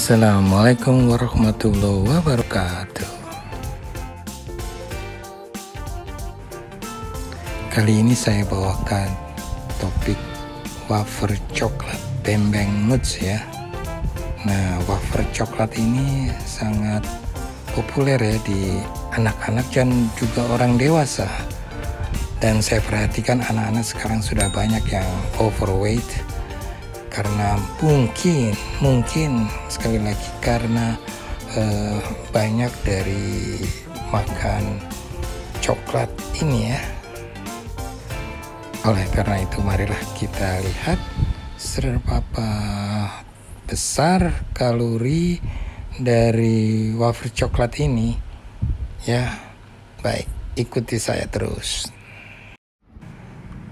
Assalamualaikum warahmatullahi wabarakatuh. Kali ini saya bawakan topik wafer coklat bembeng nuts ya. Nah, wafer coklat ini sangat populer ya di anak-anak dan juga orang dewasa. Dan saya perhatikan anak-anak sekarang sudah banyak yang overweight karena mungkin mungkin sekali lagi karena uh, banyak dari makan coklat ini ya. Oleh karena itu marilah kita lihat seberapa besar kalori dari wafer coklat ini. Ya baik ikuti saya terus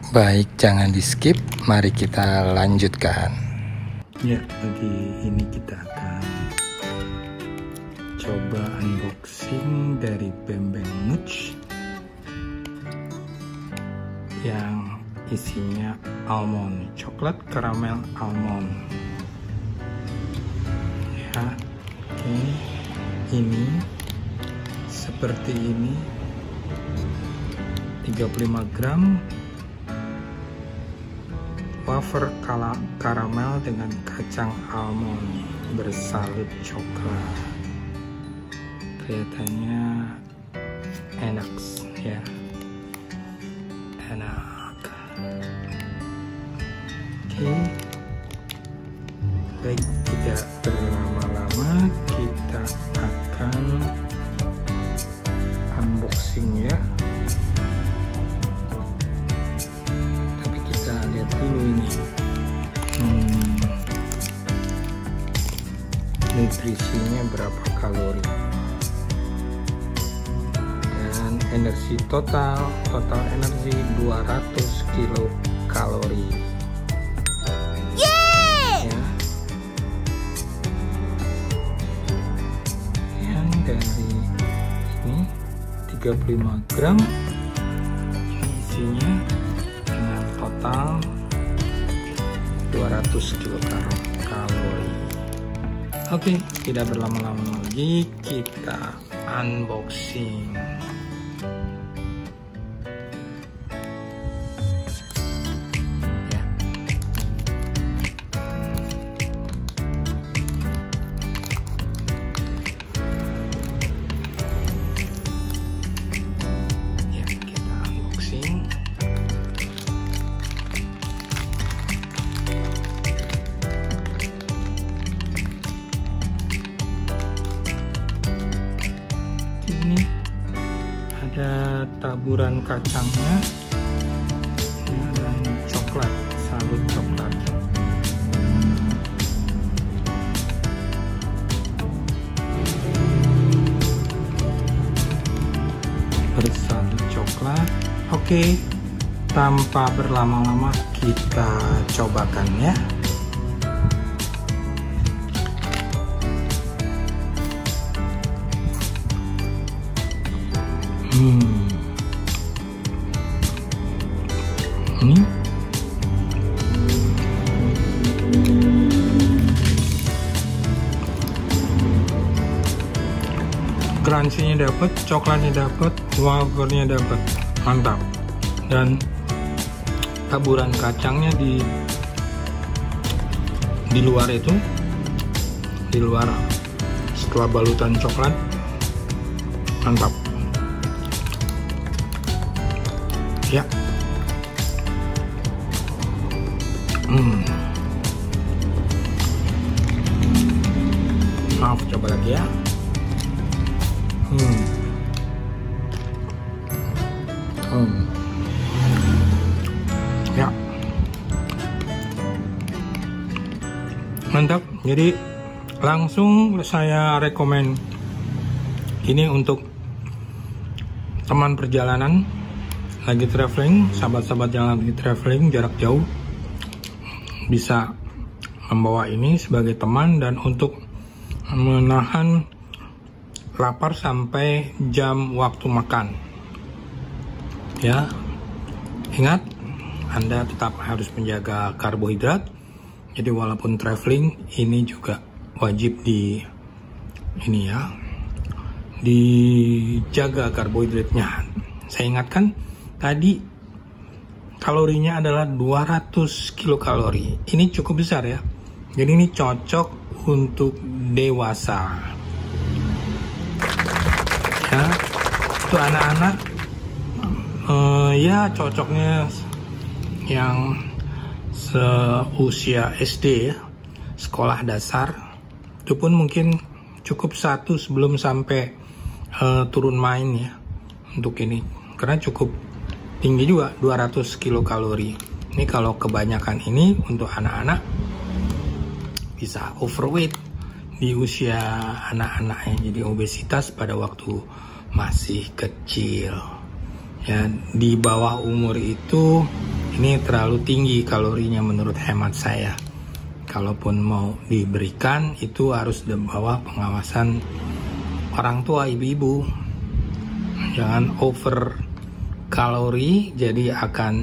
Baik, jangan di skip. Mari kita lanjutkan. Ya, pagi ini kita akan coba unboxing dari Bembeng Much yang isinya almond, coklat karamel almond. Ya, ini, ini seperti ini 35 gram wafer karamel dengan kacang almond bersalut coklat. Kelihatannya enak ya. Enak. Oke. Baik tidak berlama-lama nutrisinya berapa kalori. Dan energi total total energi 200 kilo kalori ya. yang dari ini 35 gram. Isinya dengan total 200 kilokalori oke. Tidak berlama-lama lagi kita unboxing ada taburan kacangnya. Dan coklat salut coklat. Bersalut coklat. Oke tanpa berlama-lama kita cobakan ya Hmm. Ini crunchy-nya dapat, coklatnya dapat, wafernya dapat, mantap. Dan taburan kacangnya di di luar itu, di luar setelah balutan coklat, mantap. Ya hmm. maaf coba lagi ya hmm. Hmm. ya mantap jadi langsung saya rekomen ini untuk teman perjalanan lagi traveling, sahabat-sahabat yang lagi traveling jarak jauh bisa membawa ini sebagai teman dan untuk menahan lapar sampai jam waktu makan. Ya, ingat Anda tetap harus menjaga karbohidrat. Jadi walaupun traveling ini juga wajib di ini ya dijaga karbohidratnya saya ingatkan tadi kalorinya adalah 200 kilokalori. Ini cukup besar ya. Jadi ini cocok untuk dewasa. Ya. Untuk anak-anak uh, ya cocoknya yang seusia SD ya. Sekolah dasar. Itu pun mungkin cukup satu sebelum sampai uh, turun main ya. Untuk ini. Karena cukup tinggi juga 200 kilokalori. Ini kalau kebanyakan ini untuk anak-anak bisa overweight di usia anak-anaknya jadi obesitas pada waktu masih kecil. Ya di bawah umur itu ini terlalu tinggi kalorinya menurut hemat saya. Kalaupun mau diberikan itu harus di bawah pengawasan orang tua ibu-ibu. Jangan over kalori jadi akan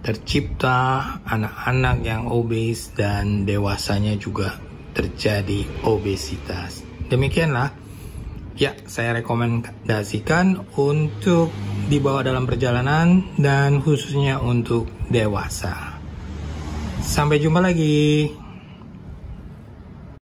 tercipta anak-anak yang obes dan dewasanya juga terjadi obesitas. Demikianlah ya saya rekomendasikan untuk dibawa dalam perjalanan dan khususnya untuk dewasa. Sampai jumpa lagi